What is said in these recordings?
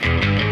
Música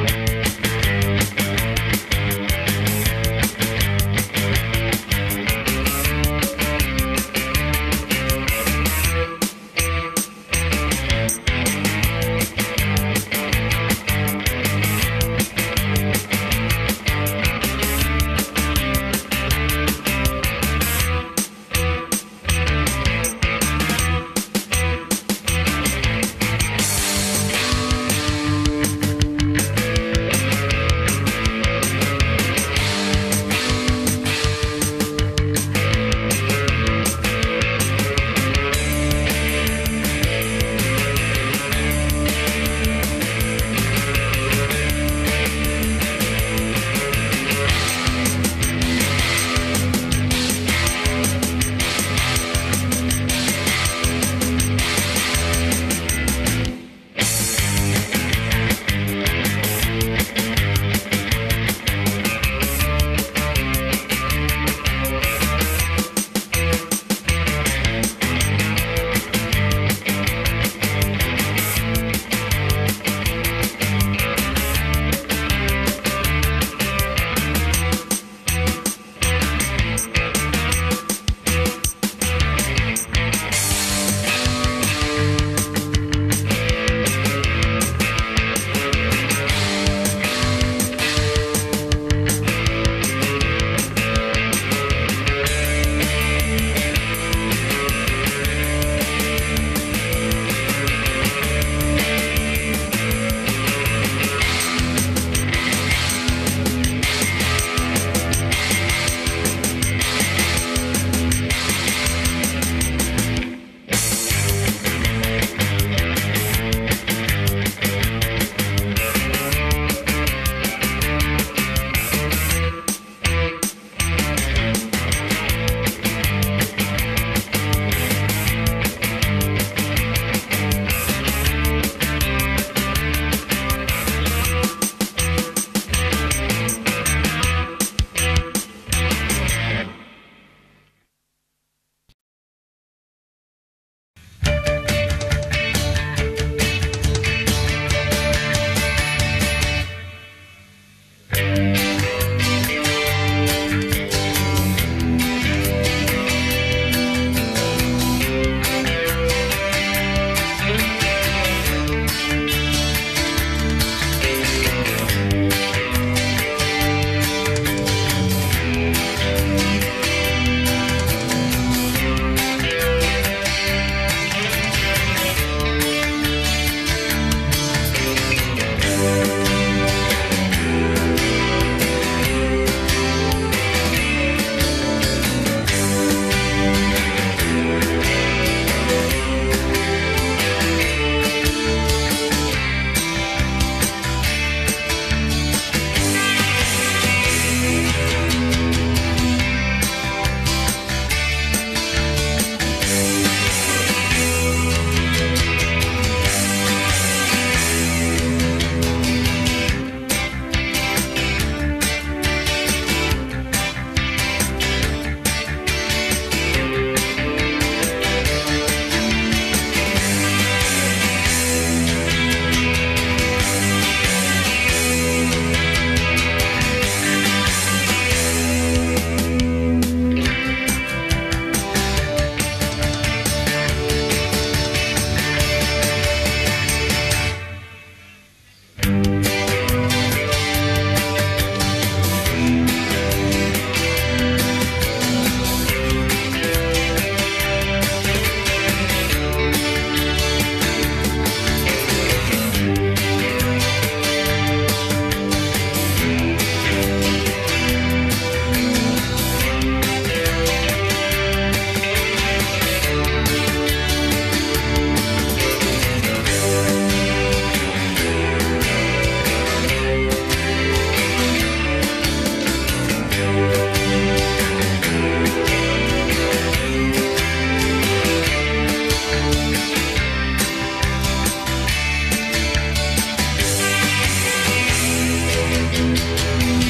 Música